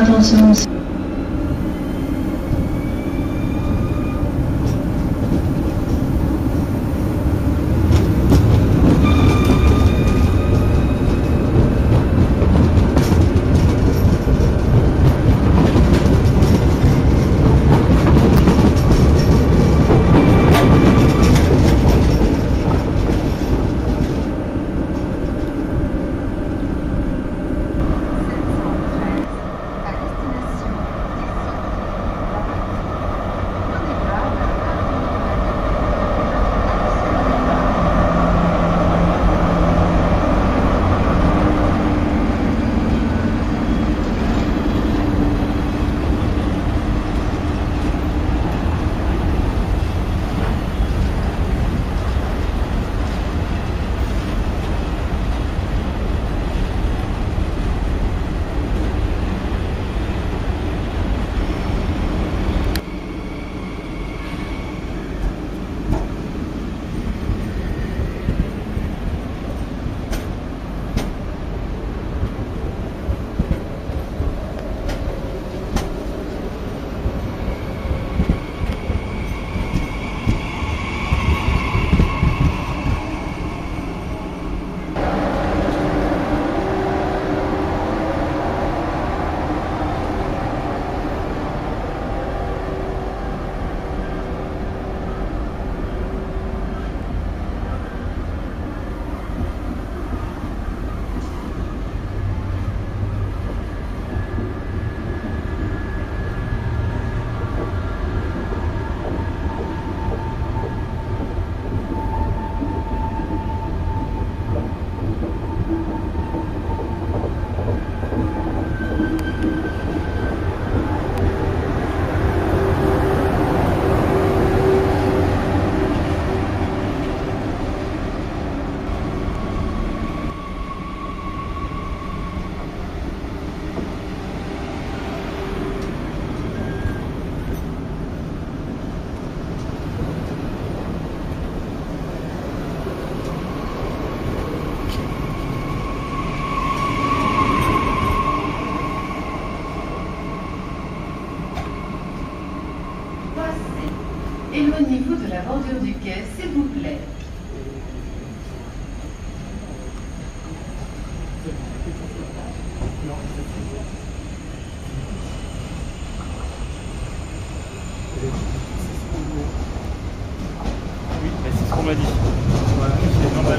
adolescents qu'on m'a dit. Voilà, c'est normal.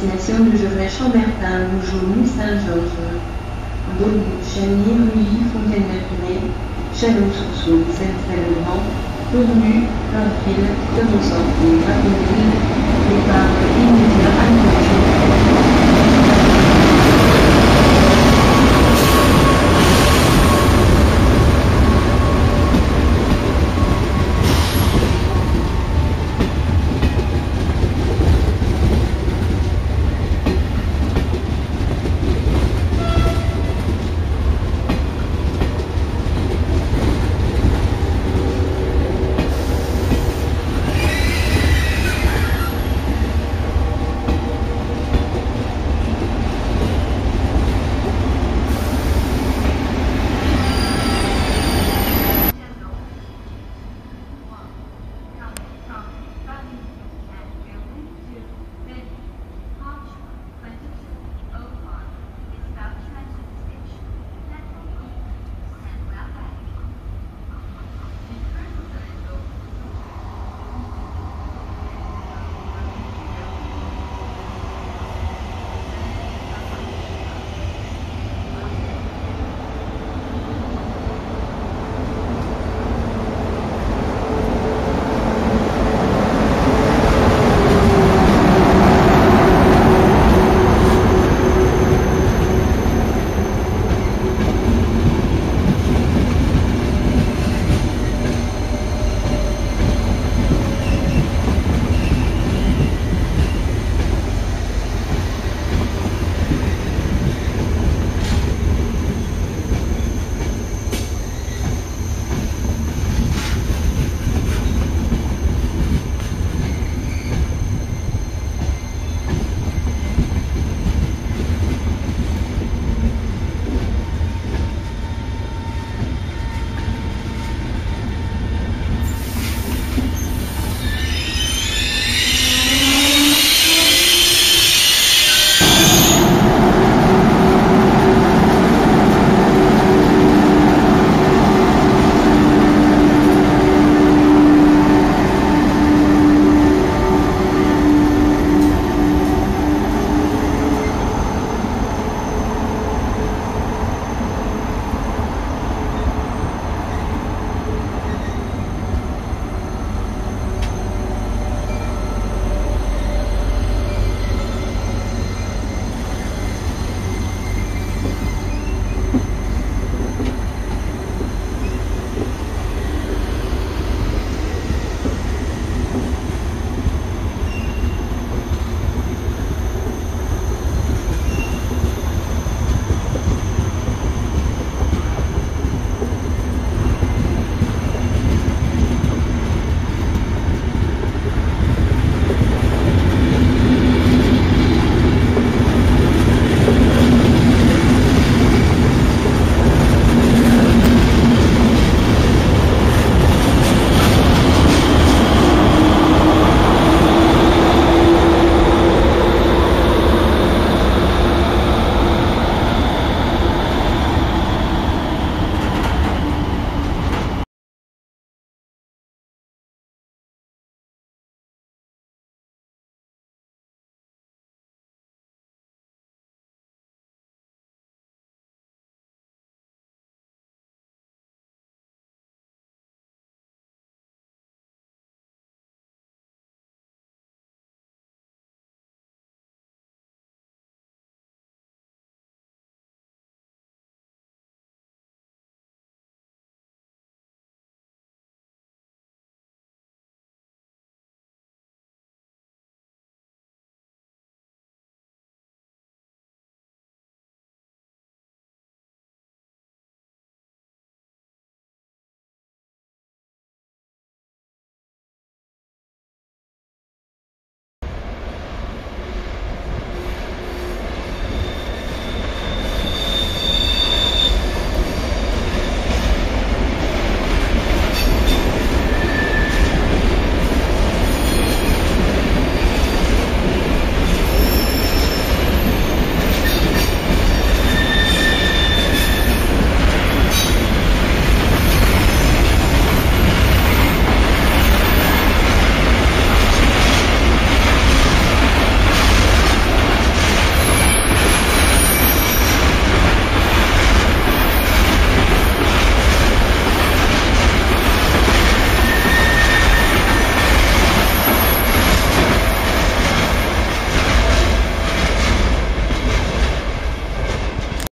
Destination de Gevrey, Chambertin, Mougeot, Saint-Georges, Beaulieu, Chagny, Ruilly, Fontaine-la-Pirée, Chalon-sur-Saône, Saint-Salvant, Tournu, Plainville, Thomosan et Raconville, départ.